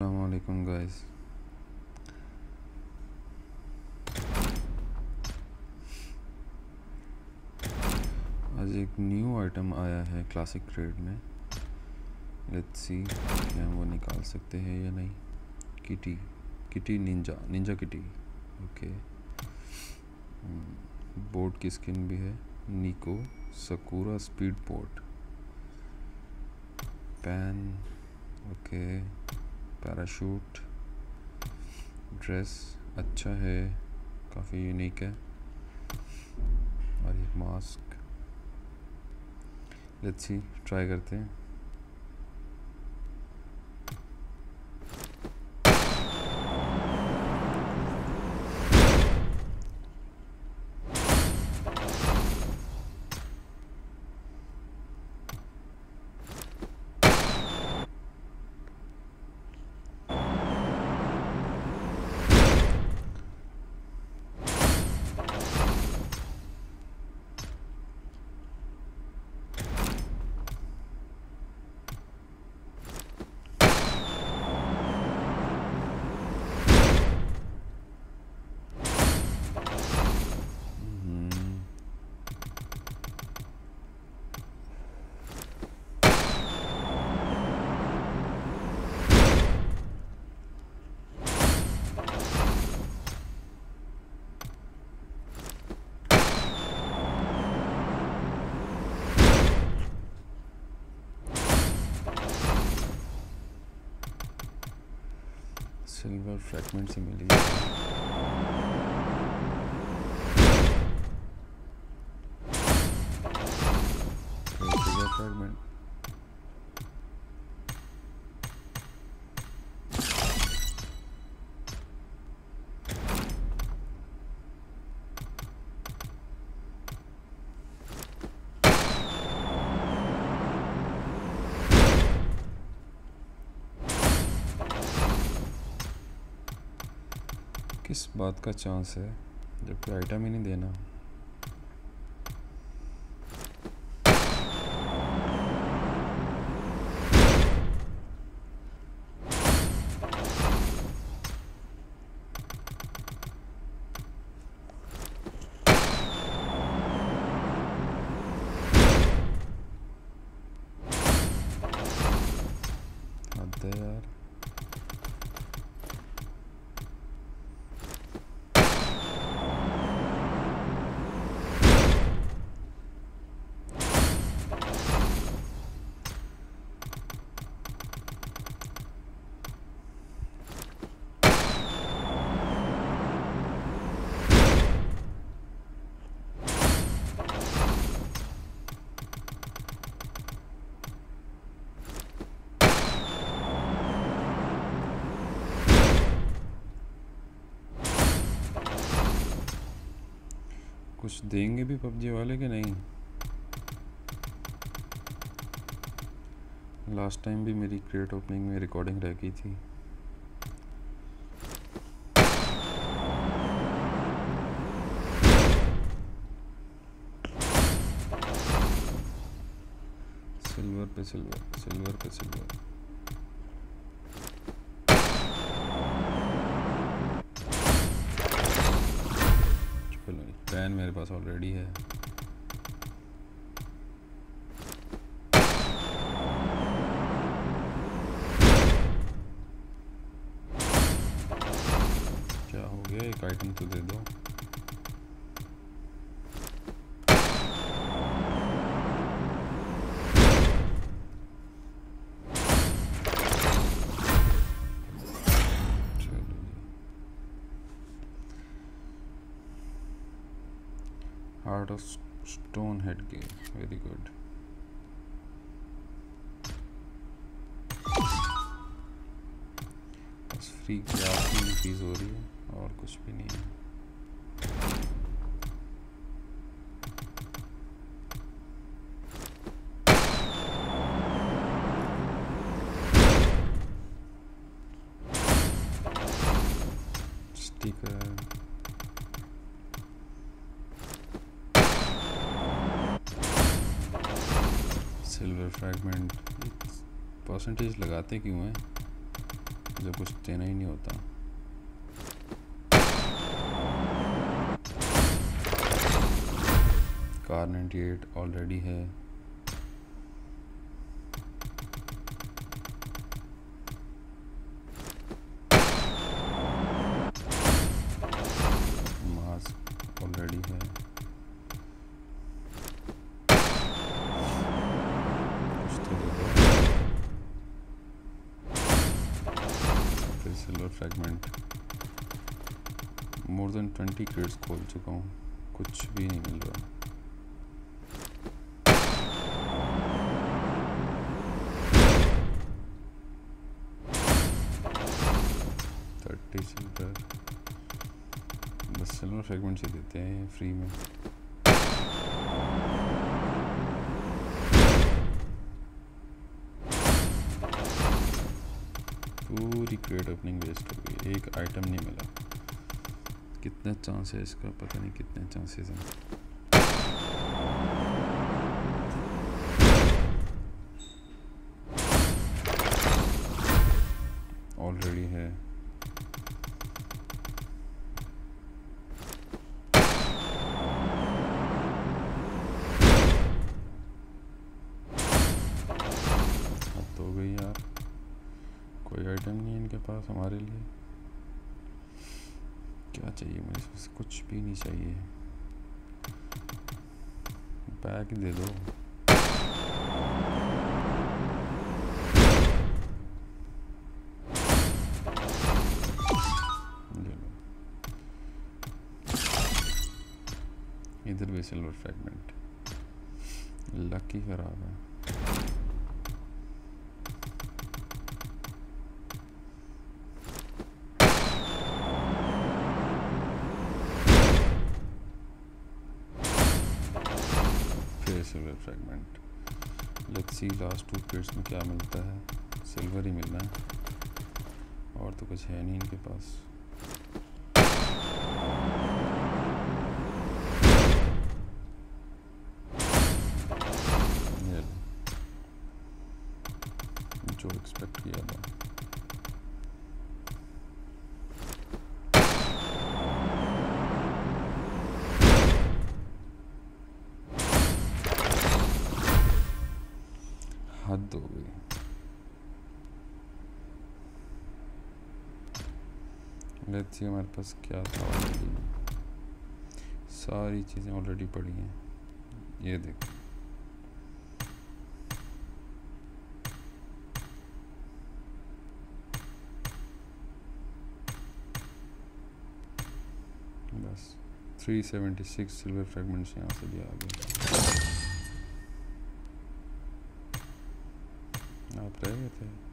Assalamualaikum guys. आज एक new item आया है क्लासिक ट्रेड में. लेट्स सी क्या हम वो निकाल सकते हैं या नहीं? Kitty kitty ninja ninja kitty okay board की स्किन भी है. Niko Sakura speed board pan okay parachute, dress अच्छा है, काफ़ी यूनिक है। और एक मास्क लेट्स सी ट्राई करते हैं। सिल्वर फ्रैगमेंट से मिली किस बात का चांस है जबकि आइटम ही नहीं देना। कुछ देंगे भी पबजी वाले कि नहीं? लास्ट टाइम भी मेरी क्रिएट ओपनिंग में रिकॉर्डिंग रह गई थी। सिल्वर पे सिल्वर सिल्वर पे सिल्वर पास ऑलरेडी है। क्या हो गया? एक आइटम तो दे दो। Heart of Stone head game. Very good. बस फ्री की आखिरी इंक्रीज हो रही है और कुछ भी नहीं है स्टिकर सिल्वर फ्रैगमेंट परसेंटेज लगाते क्यों हैं? जब कुछ देना ही नहीं होता। कार 98 ऑलरेडी है मास्क ऑलरेडी है silver fragment more than twenty creds खोल चुका हूँ। कुछ भी नहीं मिल रहा। थर्टी सिल्वर बस सिल्वर फ्रैगमेंट्स ही देते हैं फ्री में। पूरी क्रेड ओपनिंग वेस्ट हो गई। एक आइटम नहीं मिला। कितने चांसेस का पता नहीं कितने चांसेस हैं। कोई आइटम नहीं है इनके पास हमारे लिए। क्या चाहिए मुझे? कुछ भी नहीं चाहिए। बैग दे दो। इधर भी सिल्वर फ्रैगमेंट लकी खराब है। Silver fragment. Let's see last two plates में क्या मिलता है? सिल्वर ही मिलना है। और तो कुछ है नहीं इनके पास। लेट्स सी हमारे पास क्या था? सारी चीज़ें ऑलरेडी पड़ी हैं। ये देख। बस। 376 सिल्वर फ्रेगमेंट्स यहाँ से भी आ गए। आप रह गए थे?